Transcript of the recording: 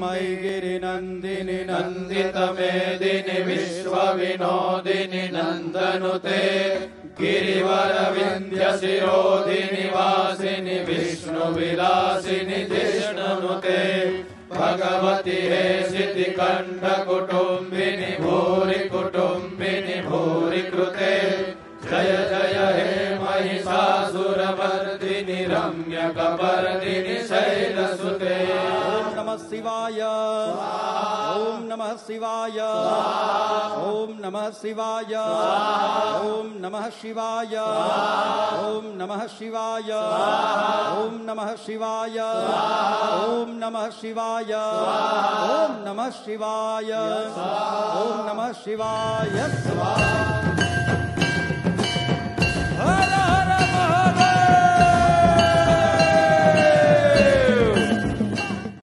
मयि गिरिनन्दिनि नन्दितमेदिनि विश्वविनोदिनि नन्दनुते गिरिवरविन्द्यशिरोधिनि वासिनि विष्णुविलासिनि जिष्णुनुते भगवति हे सिद्धिकण्ठकुटुम्बिनि भूरि कुटुम्बिनि भूरि कृते जय जय हे महिषासुरवर्धिनि रम्यकपर्दिनि शैलसुते शिवाय ॐ नमः शिवाय ॐ नमः शिवाय ॐ नमः शिवाय ॐ नमः शिवाय ॐ नमः शिवाय ॐ नमः शिवाय ॐ नमः शिवाय ॐ नमः शिवाय स्वाहा